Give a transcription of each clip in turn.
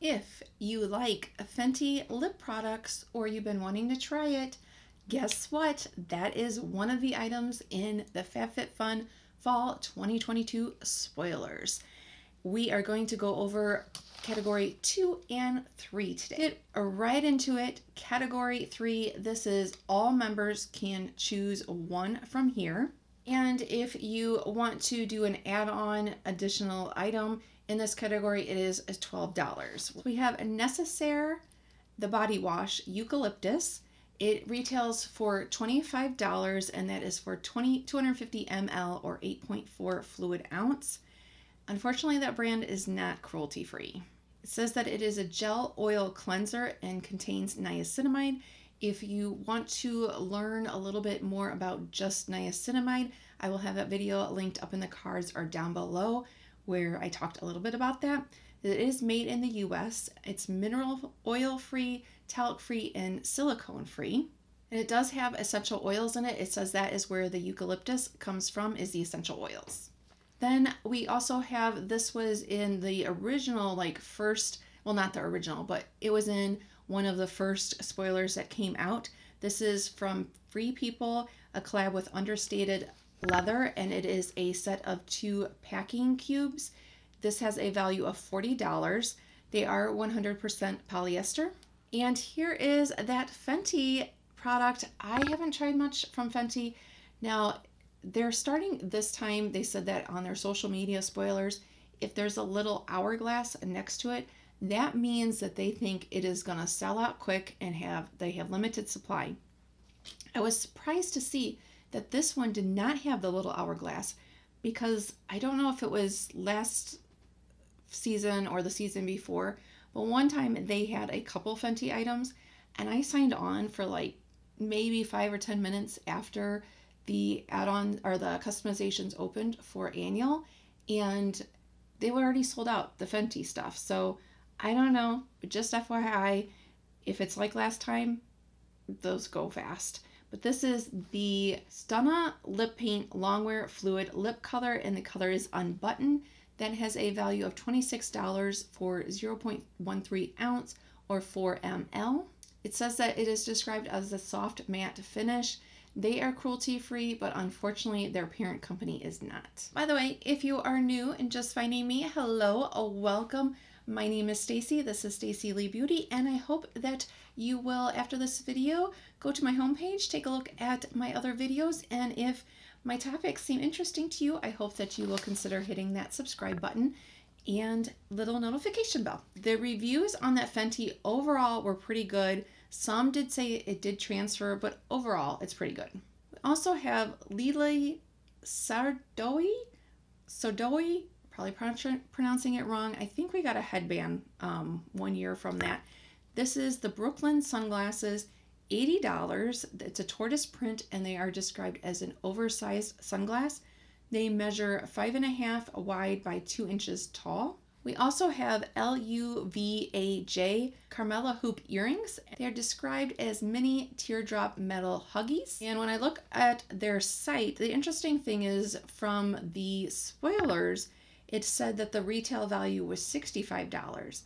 If you like Fenty lip products or you've been wanting to try it, guess what? That is one of the items in the FabFitFun Fall 2022 spoilers. We are going to go over category two and three today. Get right into it. Category three, this is all members can choose one from here. And if you want to do an add-on additional item in this category, it is $12. We have a Necessaire, the body wash, eucalyptus. It retails for $25 and that is for 20, 250 ml or 8.4 fluid ounce. Unfortunately, that brand is not cruelty free. It says that it is a gel oil cleanser and contains niacinamide. If you want to learn a little bit more about just niacinamide, I will have that video linked up in the cards or down below where I talked a little bit about that. It is made in the US. It's mineral oil free, talc free, and silicone free. And it does have essential oils in it. It says that is where the eucalyptus comes from, is the essential oils. Then we also have this was in the original, like first, well, not the original, but it was in one of the first spoilers that came out. This is from Free People, a collab with Understated Leather, and it is a set of two packing cubes. This has a value of $40. They are 100% polyester. And here is that Fenty product. I haven't tried much from Fenty. Now, they're starting this time, they said that on their social media spoilers, if there's a little hourglass next to it, that means that they think it is going to sell out quick and have they have limited supply. I was surprised to see that this one did not have the little hourglass because I don't know if it was last season or the season before, but one time they had a couple Fenty items and I signed on for like maybe five or 10 minutes after the add-on or the customizations opened for annual and they were already sold out the Fenty stuff. So I don't know, but just FYI, if it's like last time, those go fast. But this is the Stunna Lip Paint Longwear Fluid Lip Color, and the color is Unbutton. That has a value of $26 for 0.13 ounce or 4 ml. It says that it is described as a soft matte finish. They are cruelty free, but unfortunately, their parent company is not. By the way, if you are new and just finding me, hello, a welcome. My name is Staci. This is Staci Lea Beauty, and I hope that you will, after this video, go to my homepage, take a look at my other videos, and if my topics seem interesting to you, I hope that you will consider hitting that subscribe button and little notification bell. The reviews on that Fenty overall were pretty good. Some did say it did transfer, but overall it's pretty good. We also have Lily Sardoi, Sodoi, probably pronouncing it wrong. I think we got a headband um, one year from that. This is the Brooklyn sunglasses, $80. It's a tortoise print and they are described as an oversized sunglass. They measure five and a half wide by two inches tall. We also have LUVAJ Carmela hoop earrings. They are described as mini teardrop metal huggies. And when I look at their site, the interesting thing is from the spoilers, it said that the retail value was $65.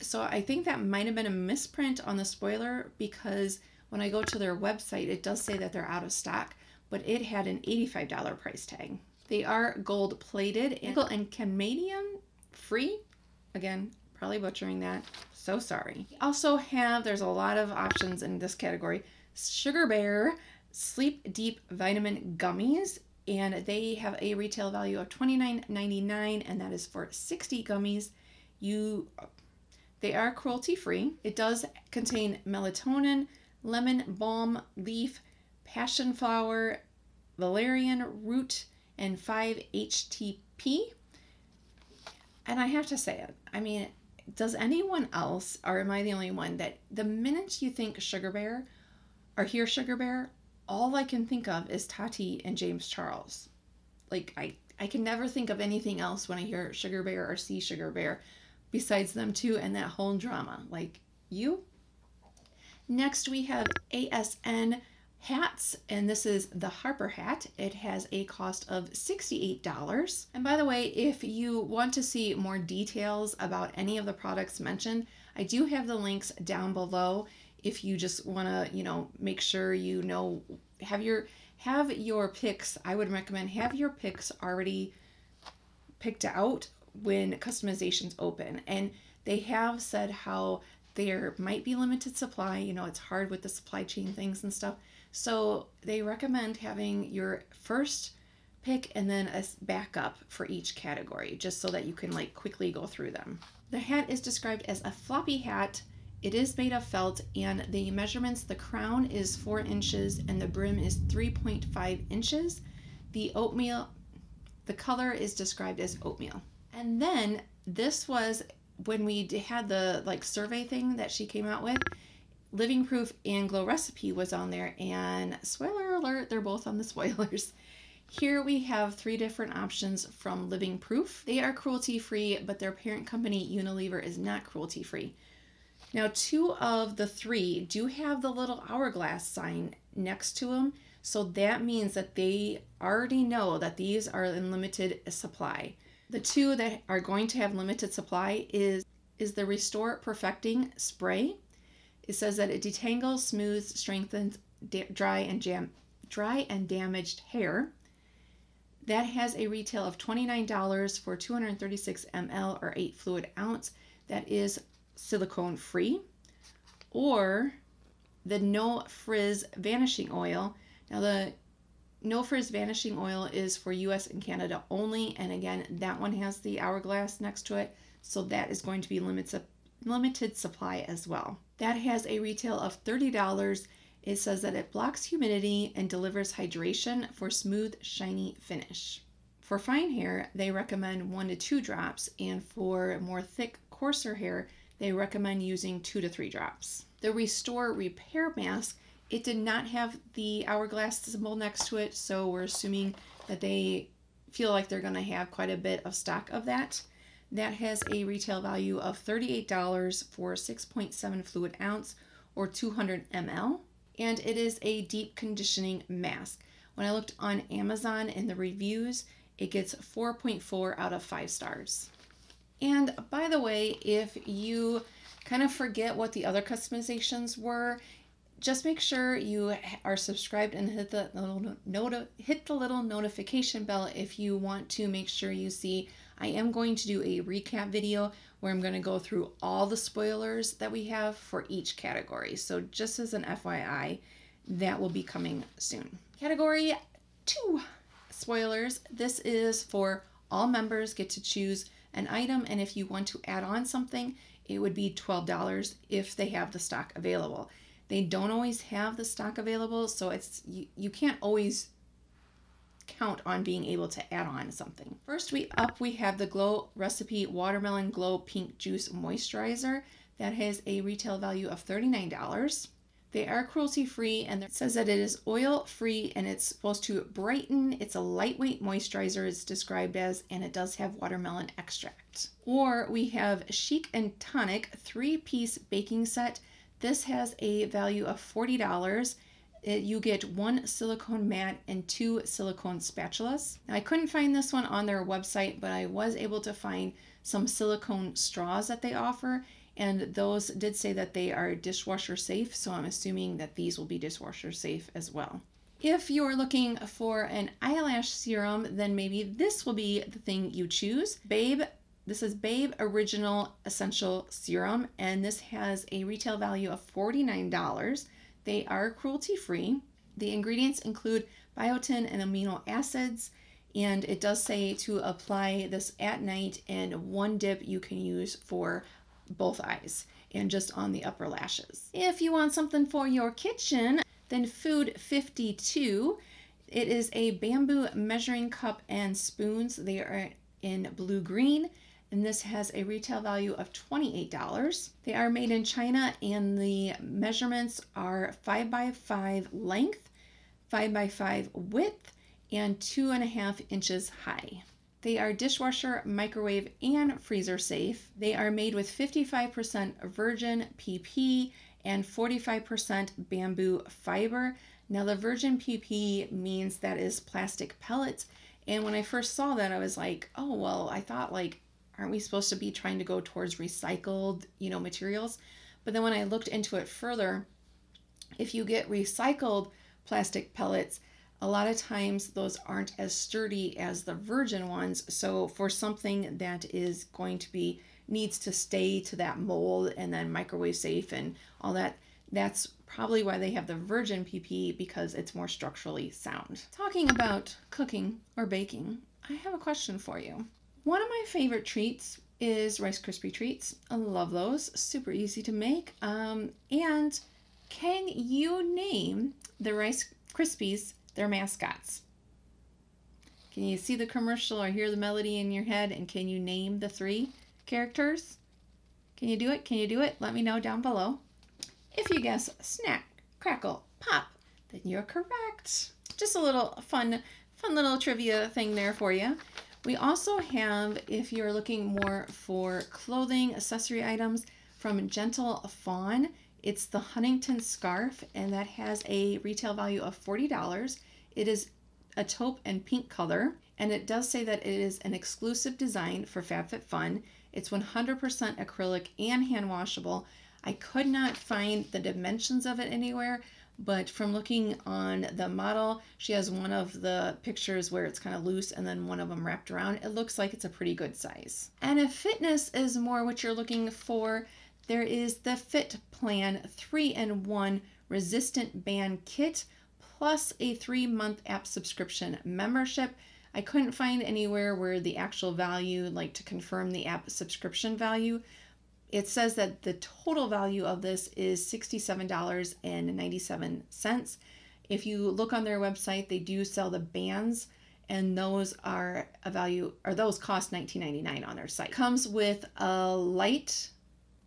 So I think that might have been a misprint on the spoiler because when I go to their website, it does say that they're out of stock, but it had an $85 price tag. They are gold plated, nickel and cadmium free. Again, probably butchering that. So sorry. We also have, there's a lot of options in this category. Sugar Bear Sleep Deep Vitamin Gummies. And they have a retail value of $29.99 and that is for 60 gummies. You they are cruelty free. It does contain melatonin, lemon balm leaf, passion flower, valerian root, and 5-HTP. And I have to say it. I mean, does anyone else, or am I the only one, that the minute you think Sugar Bear or hear Sugar Bear, all I can think of is Tati and James Charles. Like, I, I can never think of anything else when I hear Sugar Bear or see Sugar Bear besides them two and that whole drama. Like, you? Next, we have ASN hats, and this is the Harper hat. It has a cost of $68. And by the way, if you want to see more details about any of the products mentioned, I do have the links down below if you just want to, you know, make sure you know have your have your picks. I would recommend have your picks already picked out when customizations open. And they have said how there might be limited supply, you know, it's hard with the supply chain things and stuff. So they recommend having your first pick and then a backup for each category just so that you can like quickly go through them. The hat is described as a floppy hat. It is made of felt and the measurements the crown is 4 inches and the brim is 3.5 inches. The oatmeal the color is described as oatmeal. And then this was when we had the like survey thing that she came out with Living Proof and Glow Recipe was on there, and spoiler alert, they're both on the spoilers. Here we have three different options from Living Proof. They are cruelty free, but their parent company Unilever is not cruelty free. Now, two of the three do have the little hourglass sign next to them, so that means that they already know that these are in limited supply. The two that are going to have limited supply is is the Restore Perfecting Spray it says that it detangles, smooths, strengthens dry and jam- dry and damaged hair. That has a retail of $29 for 236 ml or 8 fluid ounce. That is silicone free. Or the No Frizz Vanishing Oil. Now, the No Frizz Vanishing Oil is for US and Canada only. And again, that one has the hourglass next to it. So that is going to be limited, limited supply as well. That has a retail of $30. It says that it blocks humidity and delivers hydration for smooth, shiny finish. For fine hair, they recommend one to two drops, and for more thick, coarser hair, they recommend using two to three drops. The Restore Repair Mask, it did not have the hourglass symbol next to it, so we're assuming that they feel like they're going to have quite a bit of stock of that. That has a retail value of $38 for 6.7 fluid ounce or 200 ml. And it is a deep conditioning mask. When I looked on Amazon in the reviews, it gets 4.4 out of 5 stars. And by the way, if you kind of forget what the other customizations were, just make sure you are subscribed and hit the little noti- hit the little notification bell if you want to make sure you see I am going to do a recap video where I'm going to go through all the spoilers that we have for each category. So just as an FYI, that will be coming soon. Category 2 spoilers. This is for all members get to choose an item and if you want to add on something, it would be $12 if they have the stock available. They don't always have the stock available, so it's you, you can't always count on being able to add on something. First we up we have the Glow Recipe Watermelon Glow Pink Juice Moisturizer that has a retail value of $39. They are cruelty free and it says that it is oil free and it's supposed to brighten. It's a lightweight moisturizer, it's described as, and it does have watermelon extract. Or we have Chic and Tonic three piece baking set. This has a value of $40 it, uh, you get one silicone mat and two silicone spatulas. Now, I couldn't find this one on their website, but I was able to find some silicone straws that they offer, and those did say that they are dishwasher safe, so I'm assuming that these will be dishwasher safe as well. If you're looking for an eyelash serum, then maybe this will be the thing you choose. Babe this is Babe Original Essential Serum, and this has a retail value of $49. They are cruelty free. The ingredients include biotin and amino acids, and it does say to apply this at night, and one dip you can use for both eyes and just on the upper lashes. If you want something for your kitchen, then Food52. It is a bamboo measuring cup and spoons. They are in blue green and this has a retail value of $28. They are made in China and the measurements are 5 by 5 length, 5 by 5 width, and 2.5 inches high. They are dishwasher, microwave, and freezer safe. They are made with 55% virgin PP and 45% bamboo fiber. Now, the virgin PP means that is plastic pellets. And when I first saw that, I was like, oh, well, I thought, like, aren't we supposed to be trying to go towards recycled, you know, materials? But then when I looked into it further, if you get recycled plastic pellets, a lot of times those aren't as sturdy as the virgin ones. So for something that is going to be needs to stay to that mold and then microwave safe and all that, that's probably why they have the virgin PP because it's more structurally sound. Talking about cooking or baking, I have a question for you. One of my favorite treats is Rice Krispie treats. I love those. Super easy to make. Um, and can you name the Rice Krispies their mascots? Can you see the commercial or hear the melody in your head? And can you name the three characters? Can you do it? Can you do it? Let me know down below. If you guess snap, crackle, pop, then you're correct. Just a little fun, fun little trivia thing there for you. We also have, if you're looking more for clothing, accessory items from Gentle Fawn, it's the Huntington scarf, and that has a retail value of $40. It is a taupe and pink color, and it does say that it is an exclusive design for FabFitFun. It's 100% acrylic and hand washable. I could not find the dimensions of it anywhere, but from looking on the model, she has one of the pictures where it's kind of loose and then one of them wrapped around. It looks like it's a pretty good size. And if fitness is more what you're looking for, there is the Fit Plan 3 in 1 resistant band kit plus a three month app subscription membership. I couldn't find anywhere where the actual value, like to confirm the app subscription value, it says that the total value of this is $67.97. If you look on their website, they do sell the bands and those are a value or those cost $19.99 on their site. Comes with a light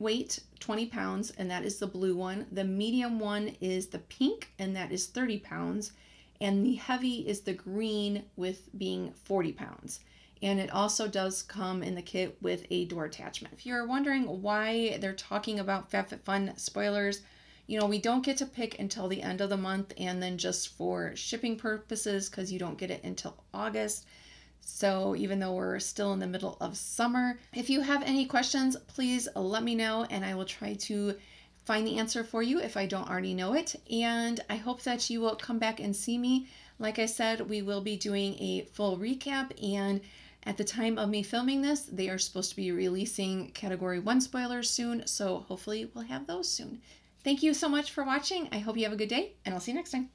weight 20 pounds and that is the blue one. The medium one is the pink and that is 30 pounds and the heavy is the green with being 40 pounds and it also does come in the kit with a door attachment. If you're wondering why they're talking about FabFitFun spoilers, you know, we don't get to pick until the end of the month and then just for shipping purposes because you don't get it until August. So even though we're still in the middle of summer, if you have any questions, please let me know and I will try to find the answer for you if I don't already know it. And I hope that you will come back and see me. Like I said, we will be doing a full recap and at the time of me filming this, they are supposed to be releasing Category 1 spoilers soon, so hopefully we'll have those soon. Thank you so much for watching. I hope you have a good day, and I'll see you next time.